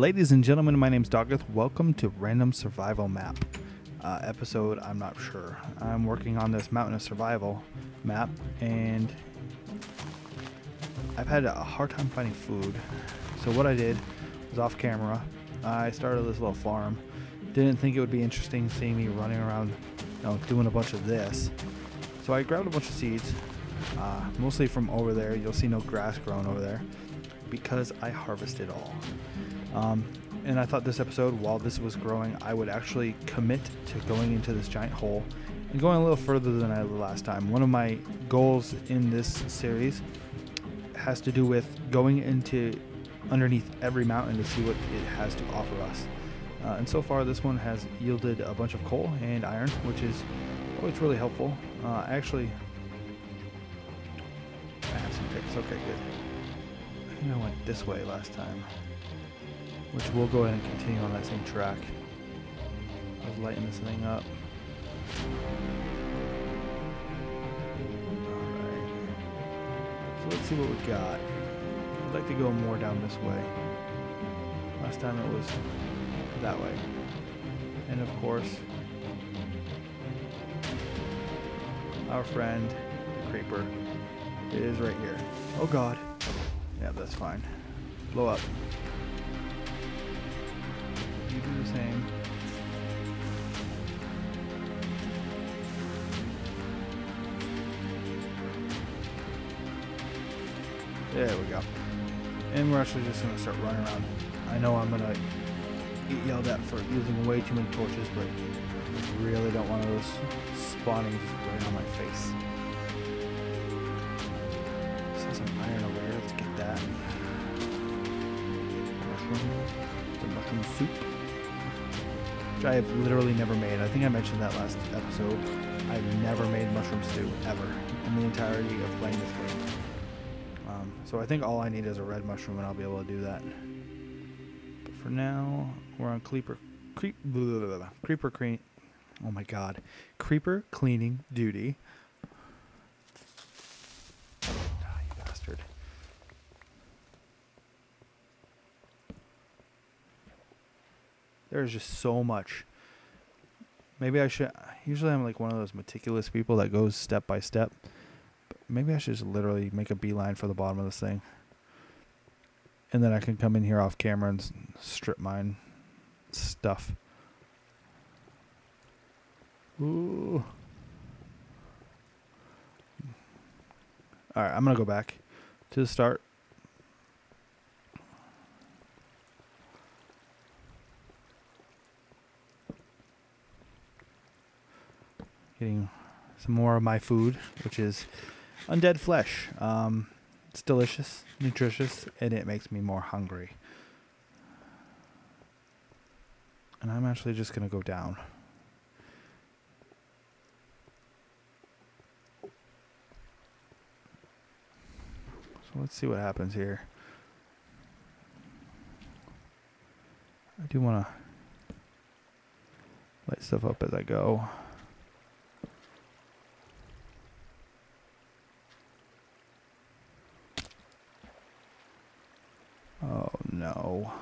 Ladies and gentlemen, my name's Dawgeth. Welcome to Random Survival Map. Uh, episode, I'm not sure. I'm working on this Mountainous Survival map, and I've had a hard time finding food. So what I did was off camera. I started this little farm. Didn't think it would be interesting seeing me running around, you know, doing a bunch of this. So I grabbed a bunch of seeds, uh, mostly from over there. You'll see no grass growing over there because I harvested all. Um, and I thought this episode, while this was growing, I would actually commit to going into this giant hole and going a little further than I did last time. One of my goals in this series has to do with going into underneath every mountain to see what it has to offer us. Uh, and so far, this one has yielded a bunch of coal and iron, which is always really helpful. Uh, actually, I have some picks. Okay, good. I think I went this way last time, which we'll go ahead and continue on that same track. I was lighting this thing up. Alright. So let's see what we got. I'd like to go more down this way. Last time it was that way. And of course, our friend, the Creeper, is right here. Oh god. Yeah, that's fine. Blow up. You do the same. There we go. And we're actually just going to start running around. I know I'm going to get yelled at for using way too many torches, but I really don't want those spawning just right on my face. See some iron over here. Let's get that. Mushroom. Some mushroom soup. Which I have literally never made. I think I mentioned that last episode. I've never made mushroom stew, ever, in the entirety of playing this game. Um, so I think all I need is a red mushroom and I'll be able to do that. But for now, we're on creeper, creep, blah, blah, blah, creeper clean. Oh my god, creeper cleaning duty. Ah, you bastard. There's just so much. Maybe I should. Usually, I'm like one of those meticulous people that goes step by step. But maybe I should just literally make a beeline for the bottom of this thing. And then I can come in here off camera and strip mine stuff. Ooh. All right, I'm gonna go back to the start. Getting some more of my food, which is undead flesh. Um, it's delicious, nutritious, and it makes me more hungry. And I'm actually just gonna go down. So let's see what happens here. I do want to light stuff up as I go. No.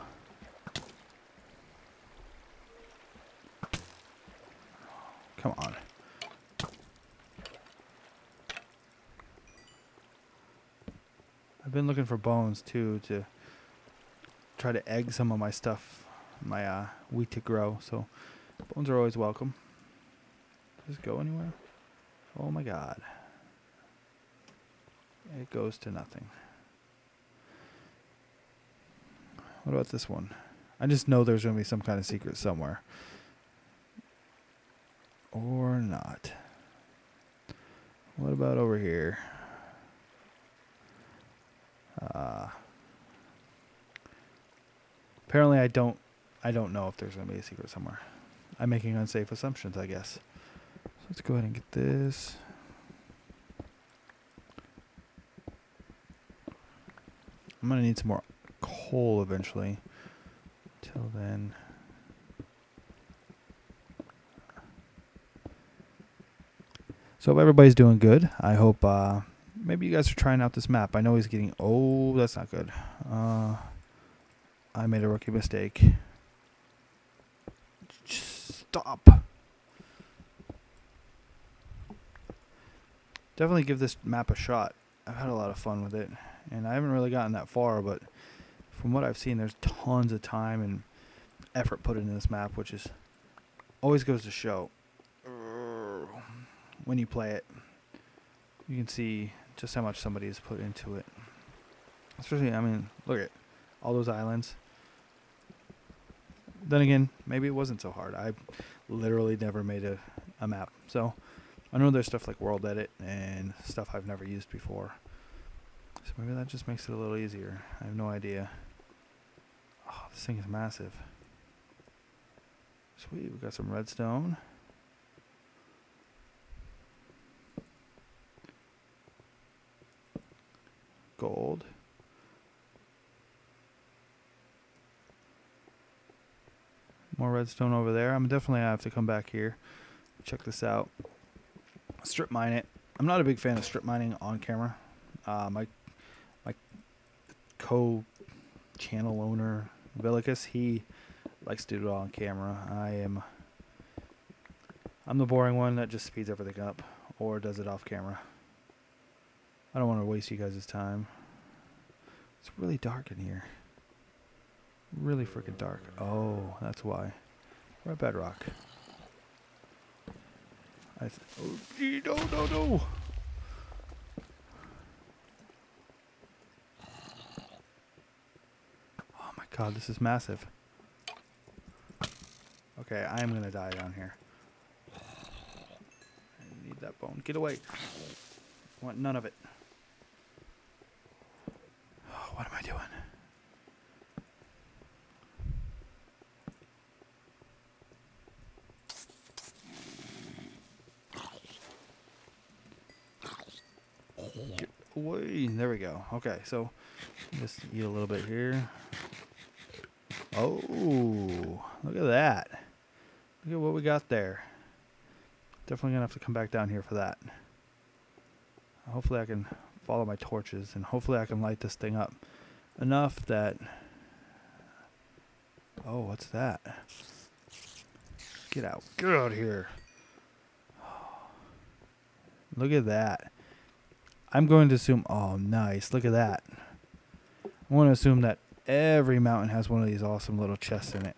Come on. I've been looking for bones too to try to egg some of my stuff, my uh, wheat to grow. So bones are always welcome. Does this go anywhere? Oh my god. It goes to nothing. What about this one? I just know there's going to be some kind of secret somewhere. Or not. What about over here? Uh, apparently, I don't. I don't know if there's gonna be a secret somewhere. I'm making unsafe assumptions, I guess. So let's go ahead and get this. I'm gonna need some more coal eventually. Till then. So everybody's doing good. I hope uh, maybe you guys are trying out this map. I know he's getting. Oh, that's not good. Uh, I made a rookie mistake. Stop. Definitely give this map a shot. I've had a lot of fun with it, and I haven't really gotten that far, but from what I've seen, there's tons of time and effort put into this map, which is always goes to show when you play it. You can see just how much somebody has put into it. Especially, I mean, look at all those islands. Then again, maybe it wasn't so hard. I literally never made a, a map. So I know there's stuff like World Edit and stuff I've never used before. So maybe that just makes it a little easier. I have no idea. Oh, this thing is massive. Sweet, we got some redstone. Gold. More redstone over there. I'm definitely gonna have to come back here. Check this out. Strip mine it. I'm not a big fan of strip mining on camera. Uh, my my co-channel owner Vilicus, he likes to do it all on camera. I am I'm the boring one that just speeds everything up or does it off camera. I don't want to waste you guys' time. It's really dark in here. Really freaking dark. Oh, that's why. We're at bedrock. I th oh, gee, no, no, no. Oh my god, this is massive. Okay, I am gonna die down here. I need that bone. Get away. I want none of it. Oh, what am I doing? Get away. There we go. Okay, so just eat a little bit here. Oh, look at that. Look at what we got there. Definitely gonna have to come back down here for that. Hopefully I can follow my torches and hopefully I can light this thing up enough that Oh, what's that? Get out. Get out here. Look at that. I'm going to assume oh nice. Look at that. I want to assume that every mountain has one of these awesome little chests in it.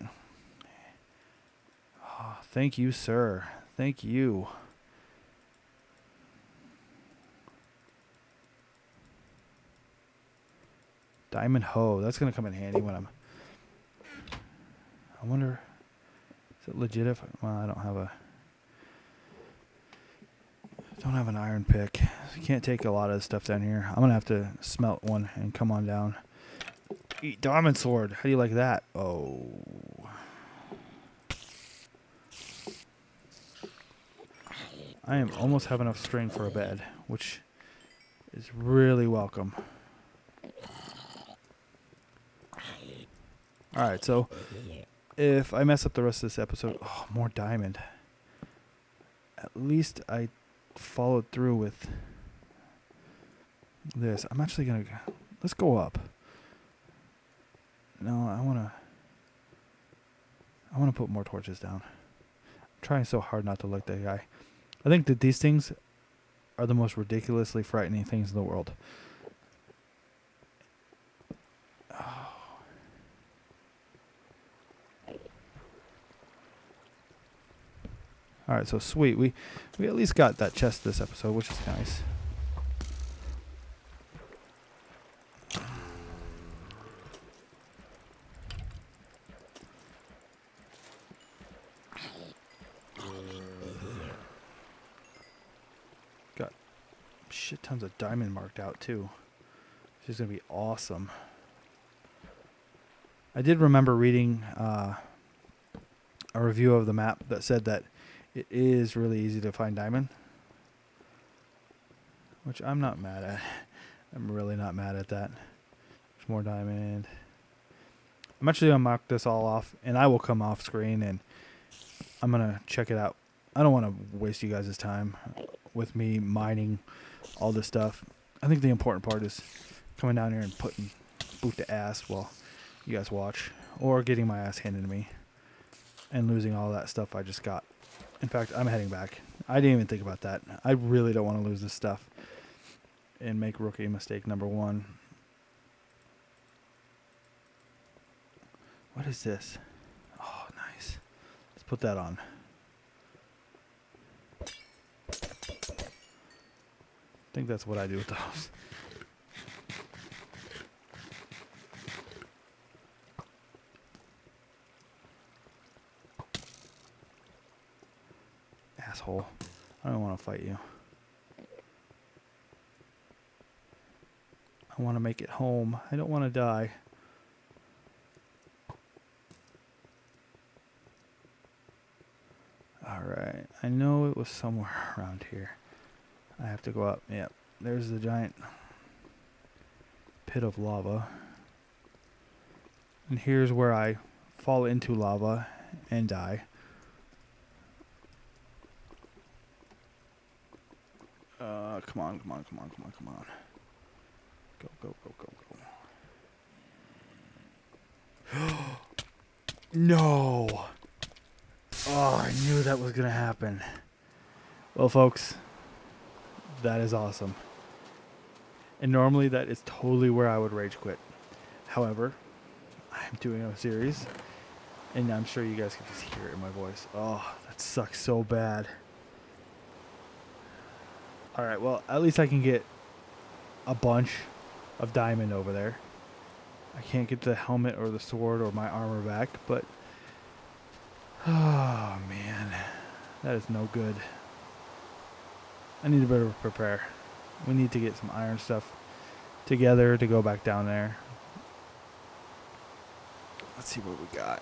Oh, thank you, sir. Thank you. Diamond hoe. That's going to come in handy when I'm... I wonder... Is it legit if... Well, I don't have a... Don't have an iron pick. So can't take a lot of stuff down here. I'm going to have to smelt one and come on down. Diamond sword. How do you like that? Oh. I am almost have enough string for a bed, which is really welcome. Alright, so if I mess up the rest of this episode, oh, more diamond. At least I followed through with this. I'm actually going to, let's go up. No, I want to, I want to put more torches down. I'm trying so hard not to look that guy. I think that these things are the most ridiculously frightening things in the world. All right, so sweet. We we at least got that chest this episode, which is nice. Tons of diamond marked out too. This is gonna be awesome. I did remember reading uh, a review of the map that said that it is really easy to find diamond. Which I'm not mad at. I'm really not mad at that. There's more diamond. I'm actually to mark this all off, and I will come off screen, and I'm to check it out. I don't want to waste you guys' time with me mining all this stuff. I think the important part is coming down here and putting boot to ass while you guys watch, or getting my ass handed to me and losing all that stuff I just got. In fact, I'm heading back. I didn't even think about that. I really don't want to lose this stuff and make rookie mistake number one. What is this? Oh, nice. Let's put that on. I think that's what I do with those. Asshole. I don't want to fight you. I want to make it home. I don't want to die. Alright. I know it was somewhere around here. I have to go up. Yep. There's the giant pit of lava. And here's where I fall into lava and die. Uh, come on, come on, come on, come on, come on. Go, go, go, go, go. no! Oh, I knew that was going to happen. Well, folks, that is awesome. And normally that is totally where I would rage quit. However, I'm doing a series, and I'm sure you guys can just hear it in my voice. Oh, that sucks so bad. All right, well, at least I can get a bunch of diamond over there. I can't get the helmet or the sword or my armor back, but oh man, that is no good. I need to better prepare. We need to get some iron stuff together to go back down there. Let's see what we got.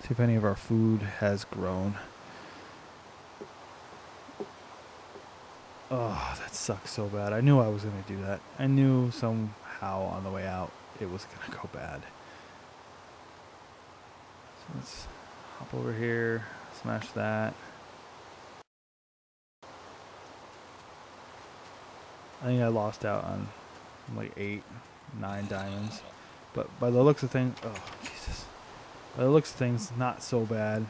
See if any of our food has grown. Oh, that sucks so bad. I knew I was going to do that. I knew somehow on the way out it was going to go bad. So let's hop over here, smash that. I think I lost out on like eight, nine diamonds. But by the looks of things, oh, Jesus. By the looks of things, not so bad.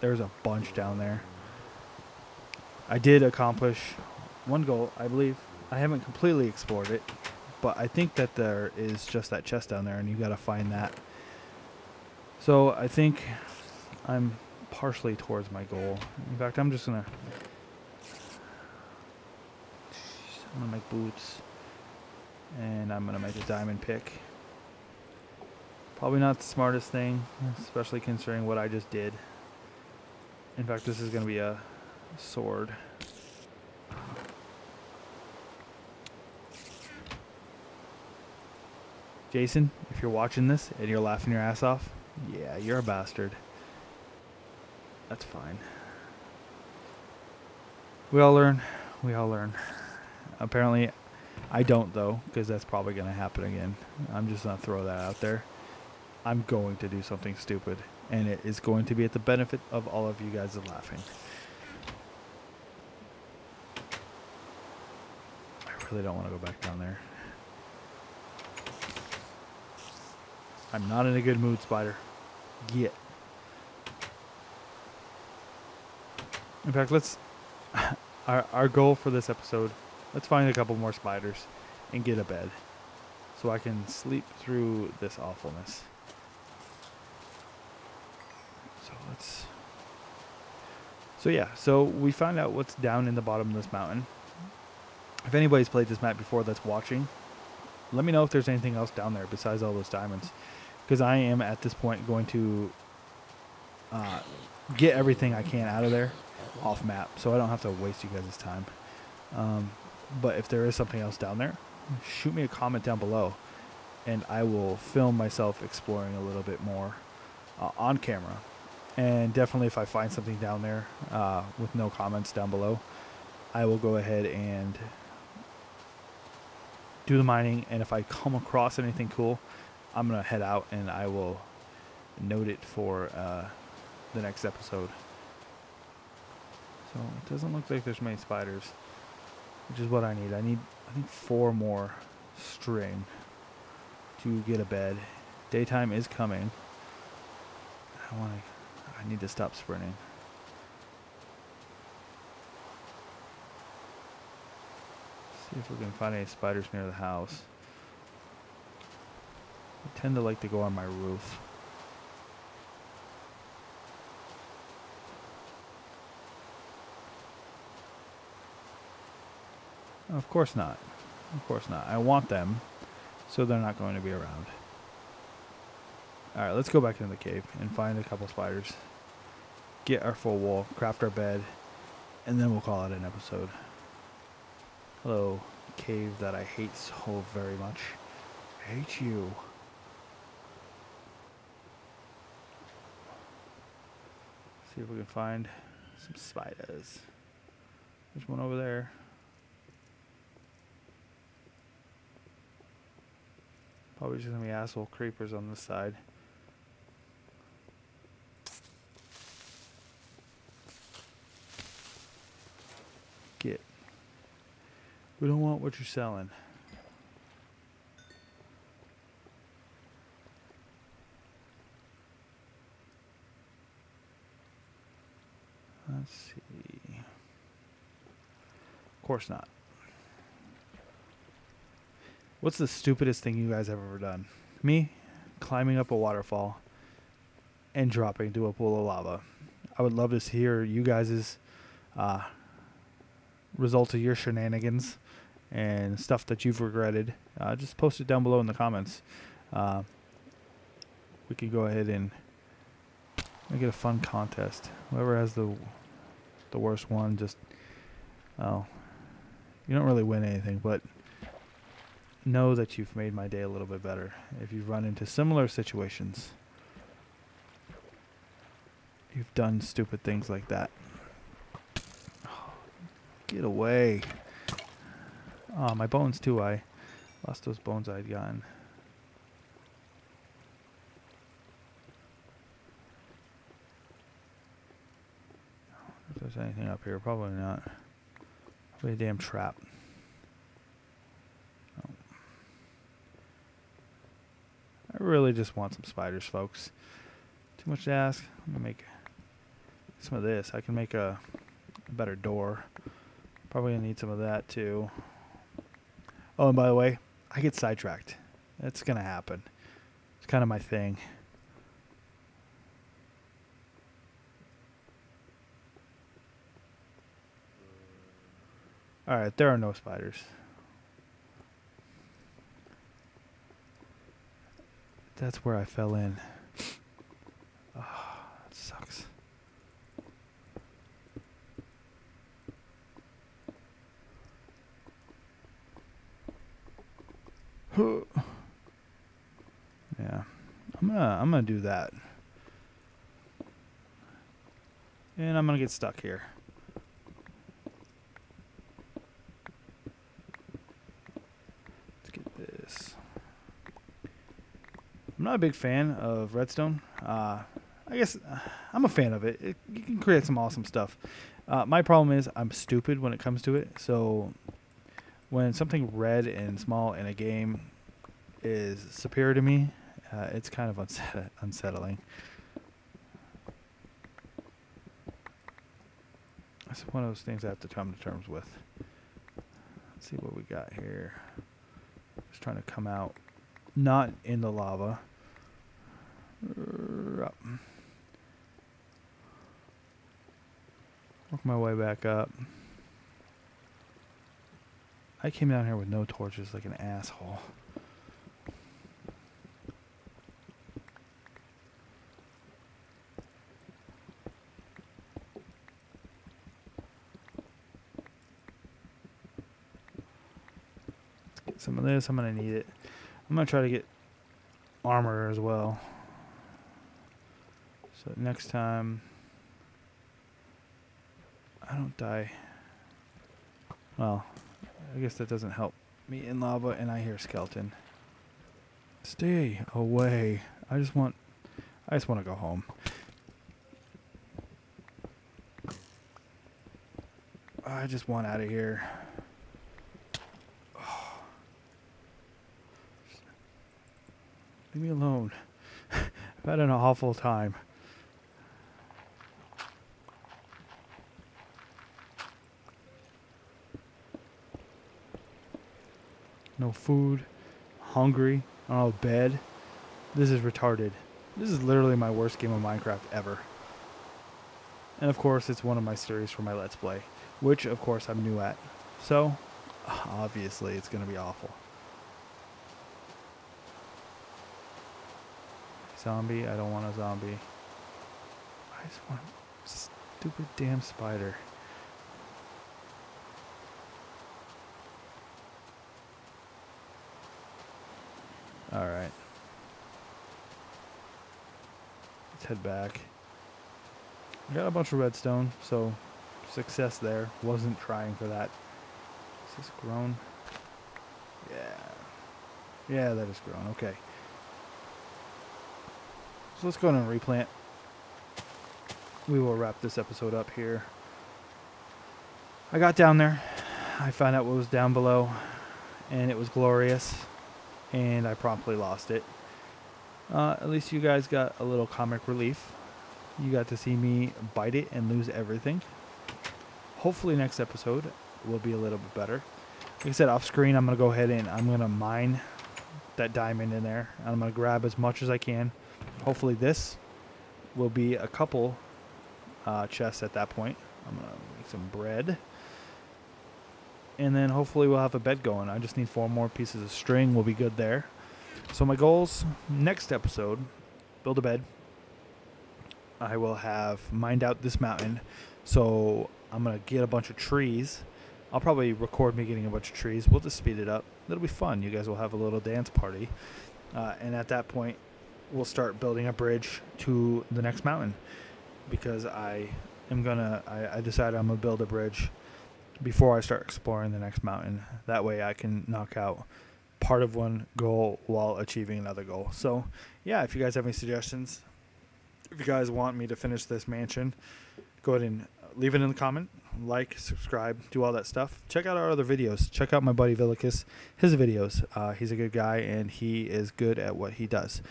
There's a bunch down there. I did accomplish one goal, I believe. I haven't completely explored it, but I think that there is just that chest down there, and you got to find that. So I think I'm partially towards my goal. In fact, I'm just gonna I'm gonna make boots, and I'm gonna make a diamond pick. Probably not the smartest thing, especially considering what I just did. In fact, this is gonna be a sword. Jason, if you're watching this and you're laughing your ass off, yeah, you're a bastard. That's fine. We all learn. We all learn. Apparently, I don't though, because that's probably going to happen again. I'm just going to throw that out there. I'm going to do something stupid, and it is going to be at the benefit of all of you guys laughing. I really don't want to go back down there. I'm not in a good mood, Spider. Get. In fact, let's... Our, our goal for this episode, let's find a couple more spiders and get a bed. So I can sleep through this awfulness. So let's... So yeah, so we found out what's down in the bottom of this mountain. If anybody's played this map before that's watching, let me know if there's anything else down there besides all those diamonds. Because I am, at this point, going to uh, get everything I can out of there off map. So I don't have to waste you guys' time. Um, but if there is something else down there, shoot me a comment down below. And I will film myself exploring a little bit more uh, on camera. And definitely if I find something down there uh, with no comments down below, I will go ahead and do the mining, and if I come across anything cool, I'm gonna head out and I will note it for uh, the next episode. So it doesn't look like there's many spiders, which is what I need. I need I think four more string. to get a bed. Daytime is coming. I want to. I need to stop sprinting. See if we can find any spiders near the house. I tend to like to go on my roof. Of course not. Of course not. I want them, so they're not going to be around. Alright, let's go back into the cave and find a couple spiders. Get our full wool, craft our bed, and then we'll call it an episode. Hello, cave that I hate so very much. I hate you. See if we can find some spiders. There's one over there. Probably gonna be asshole creepers on this side. Get. We don't want what you're selling. Let's see. Of course not. What's the stupidest thing you guys have ever done? Me climbing up a waterfall and dropping into a pool of lava. I would love to hear you guys' uh, results of your shenanigans and stuff that you've regretted. Uh, just post it down below in the comments. Uh, we could go ahead and make it a fun contest. Whoever has the the worst one, just oh, you don't really win anything, but know that you've made my day a little bit better. If you've run into similar situations, you've done stupid things like that. Get away. Oh, my bones too. I lost those bones I'd gotten. If there's anything up here, probably not. Probably a damn trap. I really just want some spiders, folks. Too much to ask. I'm gonna make some of this. I can make a, better door. Probably gonna need some of that too. Oh, and by the way, I get sidetracked. That's gonna happen. It's kind of my thing. Alright, there are no spiders. That's where I fell in. Oh, that sucks. yeah. I'm gonna I'm gonna do that. And I'm gonna get stuck here. Let's get this. I'm not a big fan of redstone. Uh, I guess uh, I'm a fan of it. it. You can create some awesome stuff. Uh, my problem is I'm stupid when it comes to it. So when something red and small in a game is superior to me, uh, it's kind of unset- unsettling. That's one of those things I have to come to terms with. Let's see what we got here. Just trying to come out, not in the lava. Work my way back up. I came down here with no torches like an asshole. Some of this. I'm going to need it. I'm going to try to get armor as well. So next time I don't die. Well, I guess that doesn't help me in lava and I hear skeleton. Stay away. I just want I just want to go home. I just want out of here. Leave me alone. I've had an awful time. No food. Hungry. Oh, bed. This is retarded. This is literally my worst game of Minecraft ever. And of course, it's one of my series for my Let's Play, which of course I'm new at. So, obviously, it's going to be awful. Zombie, I don't want a zombie. I just want a stupid damn spider. Head back. I got a bunch of redstone, so success there. Wasn't trying for that. Is this grown? Yeah. Yeah, that is grown. Okay. So let's go ahead and replant. We will wrap this episode up here. I got down there. I found out what was down below, and it was glorious, and I promptly lost it. Uh, at least you guys got a little comic relief. You got to see me bite it and lose everything. Hopefully next episode will be a little bit better. Like I said, off screen, I'm going to go ahead and I'm going to mine that diamond in there. And I'm going to grab as much as I can. Hopefully this will be a couple uh, chests at that point. I'm going to make some bread. And then hopefully we'll have a bed going. I just need four more pieces of string. We'll be good there. So my goals, next episode, build a bed. I will have mined out this mountain. So I'm to get a bunch of trees. I'll probably record me getting a bunch of trees. We'll just speed it up. It'll be fun. You guys will have a little dance party. Uh, and at that point, we'll start building a bridge to the next mountain. Because I am going to, I decided I'm to build a bridge before I start exploring the next mountain. That way I can knock out part of one goal while achieving another goal. So, yeah, if you guys have any suggestions, if you guys want me to finish this mansion, go ahead and leave it in the comment. Like, subscribe, do all that stuff. Check out our other videos. Check out my buddy Vilicus, his videos. Uh, he's a good guy and he is good at what he does.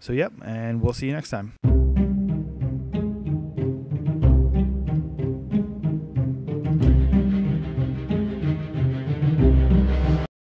So, yep, and we'll see you next time.